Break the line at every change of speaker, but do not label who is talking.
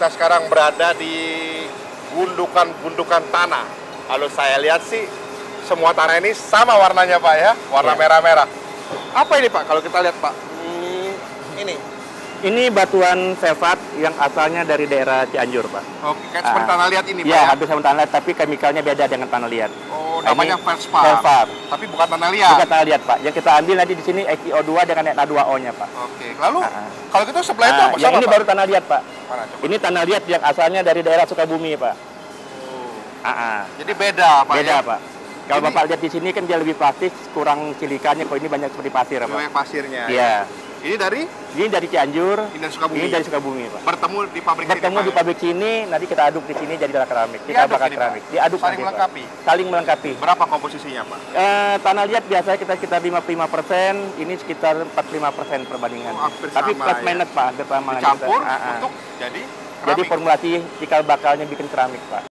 kita sekarang berada di gundukan-gundukan tanah. Kalau saya lihat sih semua tanah ini sama warnanya Pak ya, warna
Ya.
merah-merah. Apa ini Pak? Kalau kita lihat Pak,
Hmm,
ini.
Ini batuan velvet yang asalnya dari daerah Cianjur, Pak.
Oke, kayak seperti
Ah.
tanah liat ini Pak
Iya,
ya.
hampir sama tanah liat, tapi chemicalnya beda dengan tanah liat.
Oh,
Nah,
namanya feldspar.
Velvet.
Tapi bukan tanah liat.
Bukan tanah liat, Pak. Yang kita ambil nanti di sini XIO2 dengan Na2O-nya, Pak.
Oke, lalu
Ah.
kalau gitu sebelah itu apa?
yang ini
Pak?
baru tanah liat, Pak.
Mana, coba?
Ini tanah liat yang asalnya dari daerah Sukabumi, Pak.
Oh.
Ah, ah.
Jadi beda Pak
Beda,
ya?
Pak. Kalau Bapak lihat di sini kan dia lebih praktis, kurang silikanya. Kalau ini banyak seperti pasir, Pak.
Banyak pasirnya.
Iya.
Ini dari
Ini dari Cianjur,
ini dari Sukabumi.
ini dari Sukabumi, Pak.
bertemu di pabrik
Bertemu di
Pak, ya?
pabrik sini, nanti kita aduk di sini jadi keramik. Kita bakar
ini, Pak?
keramik. Diaduk
Saling
nanti, Pak.
melengkapi?
Saling melengkapi.
Berapa komposisinya Pak?
Eh, tanah liat biasanya kita sekitar 55 persen, ini sekitar 45 persen perbandingan.
Oh,
Tapi
sama,
plus
ya.
minus pak, hampir sama.
Dicampur
Ah, ah.
untuk jadi
Jadi
keramik.
formulasi cikal bakalnya bikin keramik pak.